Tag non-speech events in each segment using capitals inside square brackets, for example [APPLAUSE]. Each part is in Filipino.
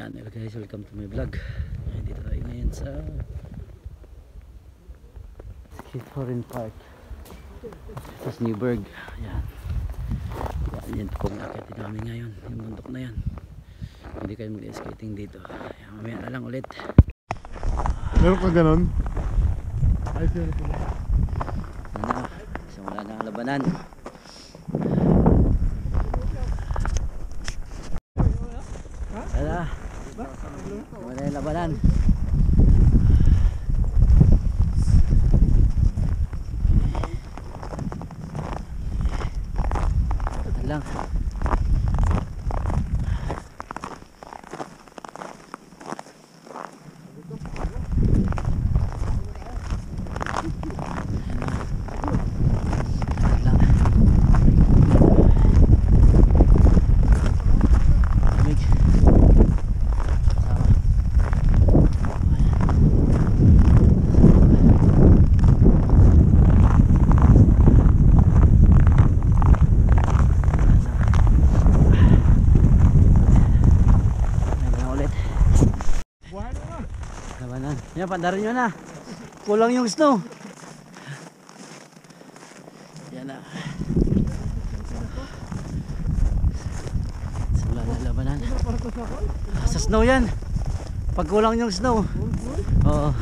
Yan, hello guys, welcome to my vlog. Ayan, dito tayo ngayon sa Skate Foreign Park. Sa Newburg. Yan. Yan, yan po ang akitin namin ngayon. Yung bundok na yan. Hindi kayo mag-skating dito. Ayan, mamaya na lang ulit. Meron ka ganon? Ay, sir. Na. Simula na ang labanan. Simula na yung labanan. Yan lang. Yan lang. Lamig. Sama. Labanan ulit. Buhay na na. Nyo na. Kulang yung snow. Yan na. Simula na labanan. Ah, Sa snow yan. Pag kulang yung snow. Oo.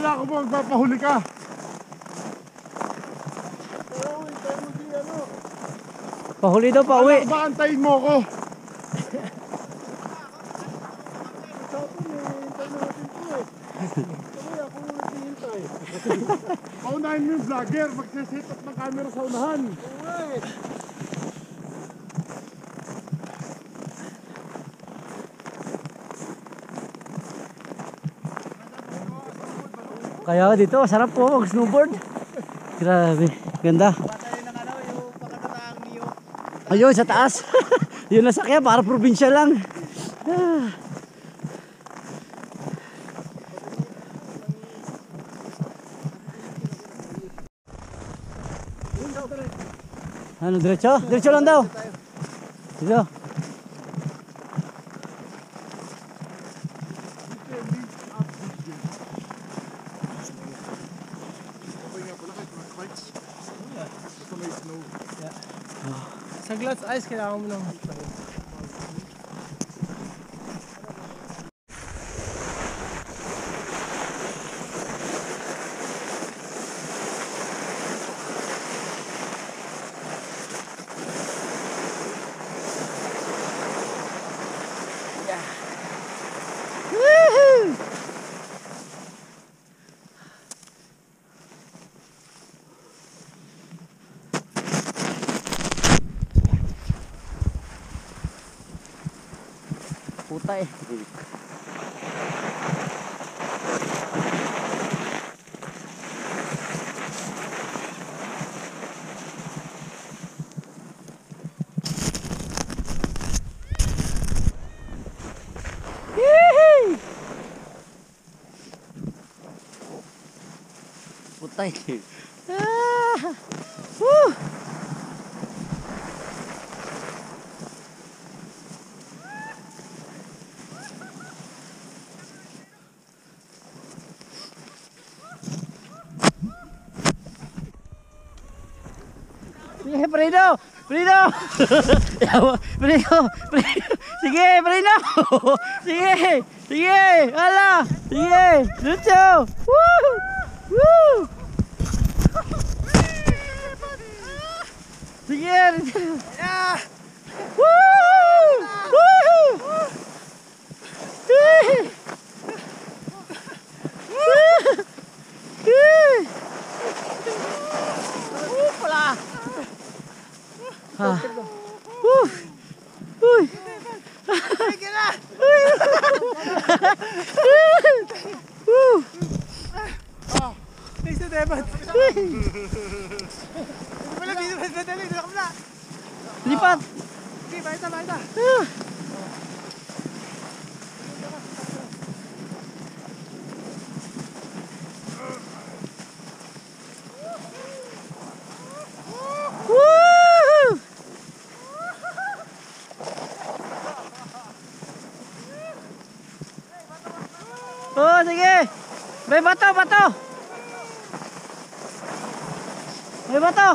Akala ko mo magpapahuli ka. Pero hintay mo di ano. Pahuli daw. Akala ko ba antayin mo hintay. [LAUGHS] Paunahin mo yung vlogger, magsisit up ng camera sa unahan. Oo Kaya dito, sarap po mag snowboard. Grabe, ganda. Ayun, sa taas. [LAUGHS] Yun na sakya, para probinsya lang. Ah. Ano, diretso? Diretso lang daw. Dito. Sa glass ice, kailangan mo ng Woohoo! ไป不带劲。啊！呜。Prino, [LAUGHS] Prino, sigue, Prino, [LAUGHS] sigue, sigue, hala, sigue, Lucho, ¡Woo! ¡Woo! sigue, ¡Woo! ¡Woo! ¡Sí! ¡Sí! Ah. Uy! Na! Woo! Thanks to Devan. Wala, dito ba? Dali, dito ka muna. Lipat! Bakita, bakita. Ah. Woo! Oh, sige. May bato, bato. May bato.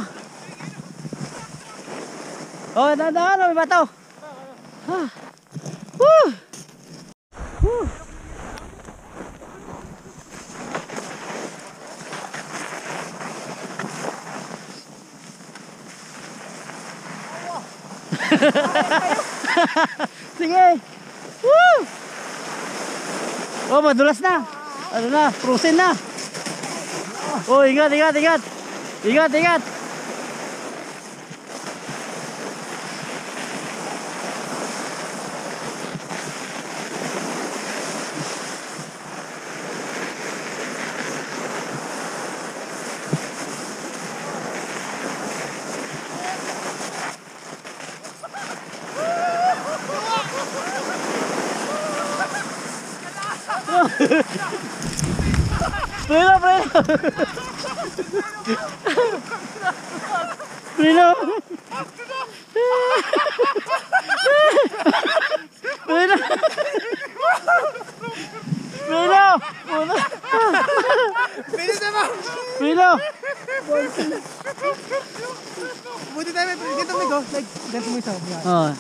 Oh, dahan-dahan, may bato. Ah. Woo! Woo! Sige. Woo! Oh, madulas na. Ano na, frozen na. Oh, ingat, ingat, ingat. Ingat, ingat. [LAUGHS] Preno, preno. Preno. Preno. Preno. Preno. Bilis na ba? Preno. Buti tayo, may ganito may go. Like, ganito mo isa. Yan.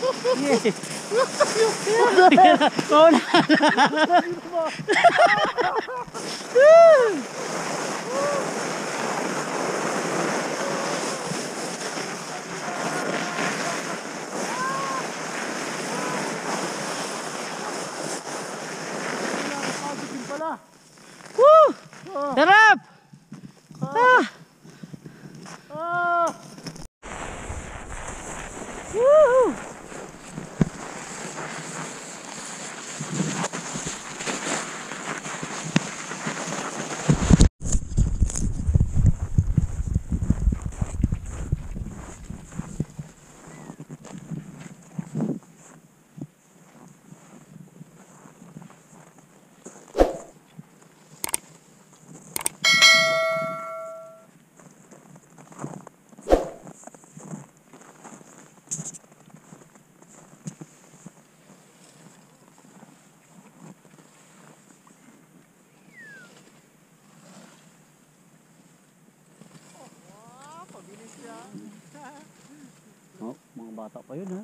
Yes. Oh, na. Woo! Sarap! Bata pa yun ha.